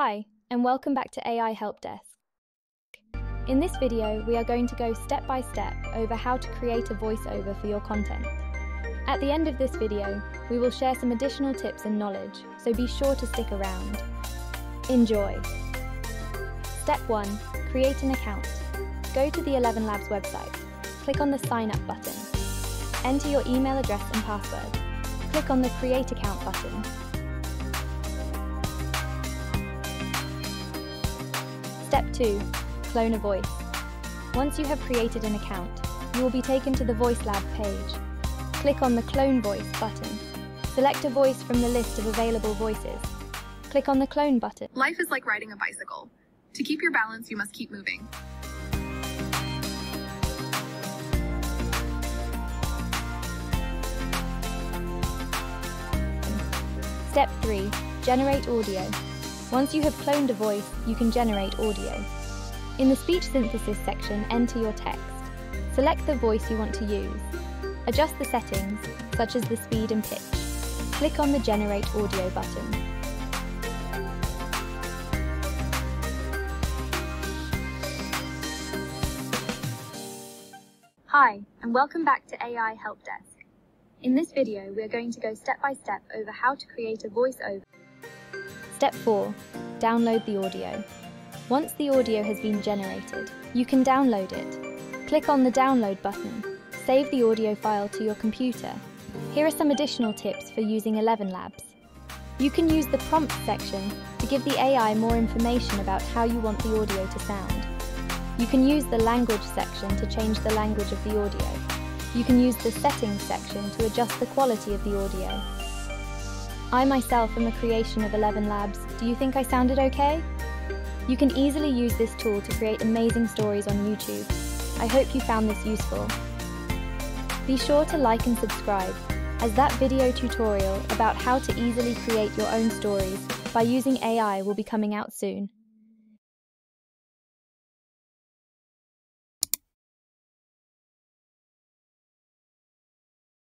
Hi, and welcome back to AI Help Desk. In this video, we are going to go step by step over how to create a voiceover for your content. At the end of this video, we will share some additional tips and knowledge, so be sure to stick around. Enjoy! Step 1. Create an account. Go to the ElevenLabs website. Click on the Sign Up button. Enter your email address and password. Click on the Create Account button. Step 2. Clone a voice. Once you have created an account, you will be taken to the Voice Lab page. Click on the Clone Voice button. Select a voice from the list of available voices. Click on the Clone button. Life is like riding a bicycle. To keep your balance, you must keep moving. Step 3. Generate audio. Once you have cloned a voice, you can generate audio. In the speech synthesis section, enter your text. Select the voice you want to use. Adjust the settings, such as the speed and pitch. Click on the Generate Audio button. Hi, and welcome back to AI Help Desk. In this video, we are going to go step by step over how to create a voiceover. Step 4. Download the audio. Once the audio has been generated, you can download it. Click on the Download button. Save the audio file to your computer. Here are some additional tips for using ElevenLabs. You can use the Prompts section to give the AI more information about how you want the audio to sound. You can use the Language section to change the language of the audio. You can use the Settings section to adjust the quality of the audio. I myself am a creation of ElevenLabs. Do you think I sounded okay? You can easily use this tool to create amazing stories on YouTube. I hope you found this useful. Be sure to like and subscribe, as that video tutorial about how to easily create your own stories by using AI will be coming out soon.